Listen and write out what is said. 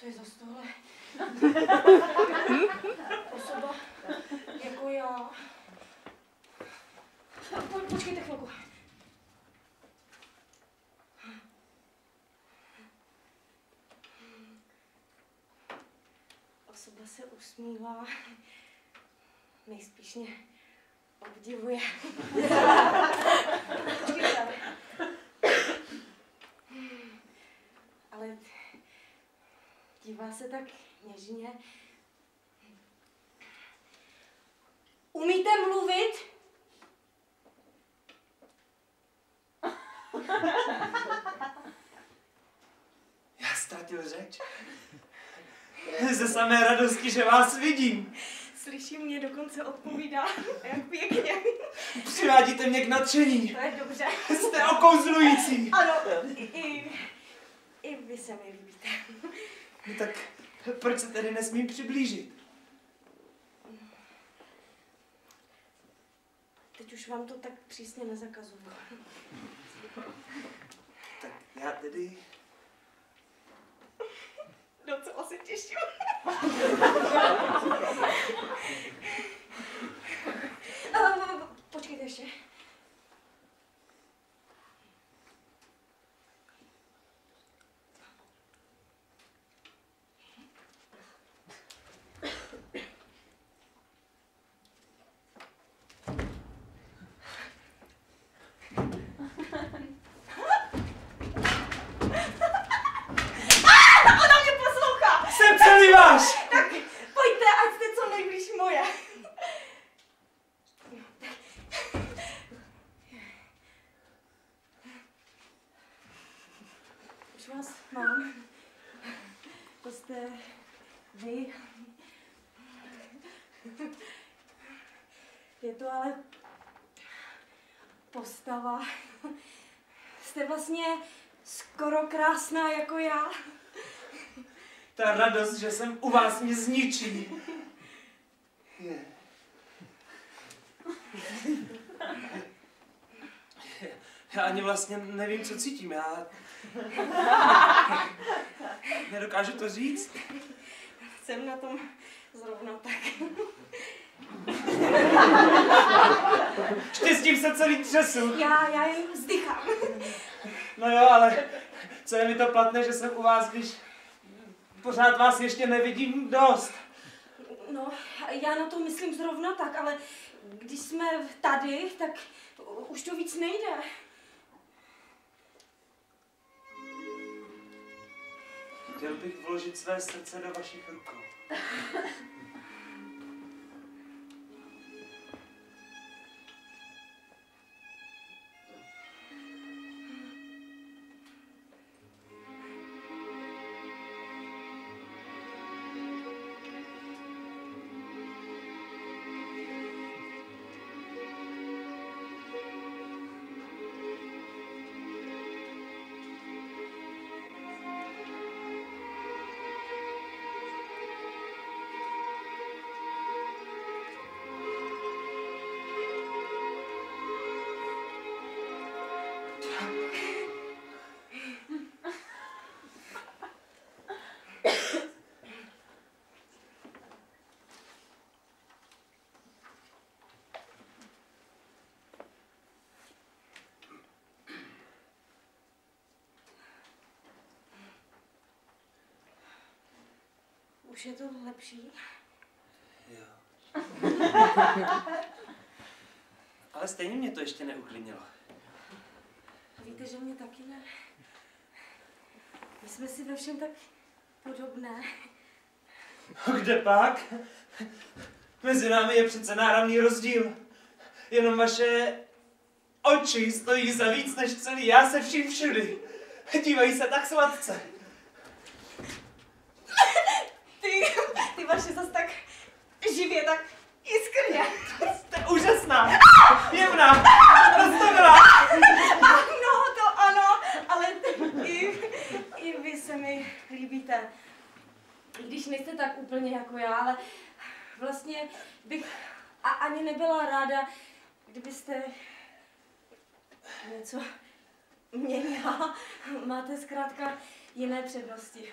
Co je za stole? Osoba jako já. Po, počkejte chvilku. Osoba se usmívá. Nejspíš mě obdivuje. Ale dívá se tak něžně. Umíte mluvit? Já ztratil řeč. Ze samé radosti, že vás vidím. Slyší mě, dokonce odpovídá. Jak pěkně. Přivádíte mě k nadšení. To je dobře. Jste okouzlující. Ano, i, i, i vy se mi líbíte. No tak proč se tedy nesmím přiblížit? Teď už vám to tak přísně nezakazuju. Tak já tedy... Docela se těším. Eh, Počkejte ještě. Ona mě poslouchá! Jsem celý váš! Tak pojďte, ať jste co nejblíž moje. Už vás mám. To jste vy. Je to ale postava. Jste vlastně skoro krásná jako já. Ta radost, že jsem u vás mě zničí. Je. Já ani vlastně nevím, co cítím. Já nedokážu to říct. Jsem na tom zrovna tak. Štěstím se celý třesu. Já, já jen vzdychám. No jo, ale co je mi to platné, že jsem u vás, když pořád vás ještě nevidím dost. No, já na to myslím zrovna tak, ale když jsme tady, tak už to víc nejde. Bych vložit své srdce do vašich rukou. Už je to lepší? Jo. Ale stejně mě to ještě neuklidnilo. Víte, že mě taky ne. My jsme si ve všem tak podobné. Kde pak? Mezi námi je přece náramný rozdíl. Jenom vaše oči stojí za víc než celý já se vším všudy. Dívají se tak sladce. Ty, ty vaše zas tak živě, tak iskrně. Jste úžasná. Jemná. Roztomilá. No, to ano, ale i, i vy se mi líbíte. I když nejste tak úplně jako já, ale vlastně bych a ani nebyla ráda, kdybyste něco měnila. Máte zkrátka jiné přednosti.